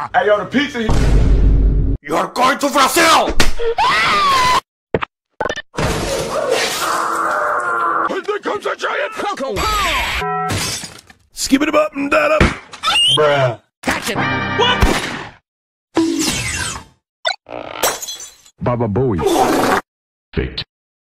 Hey, yo, the pizza. You're going to Brazil! And there comes a giant Coco. Skip it up and that up. Bruh. Baba Bowie. Fate.